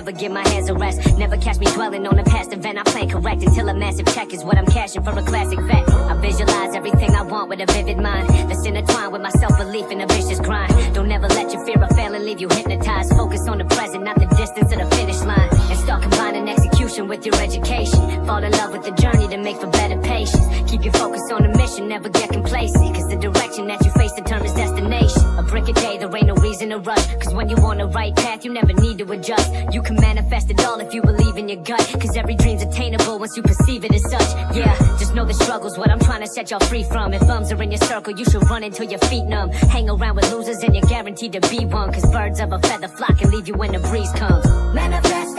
never give my hands a rest. Never catch me dwelling on a past event. I plan correct until a massive check is what I'm cashing for a classic vet. I visualize everything I want with a vivid mind that's intertwined with my self belief and a vicious grind. Don't ever let your fear of failing leave you hypnotized. Focus on the present, not the distance of the finish line. And start combining execution with your education. Fall in love with the journey to make for better patience. Keep your focus on the mission, never get complacent. Cause the direction to rush. Cause when you're on the right path, you never need to adjust. You can manifest it all if you believe in your gut. Cause every dream's attainable once you perceive it as such. Yeah, just know the struggle's what I'm trying to set y'all free from. If bums are in your circle, you should run until your feet numb. Hang around with losers and you're guaranteed to be one. Cause birds of a feather flock and leave you when the breeze comes. Manifest,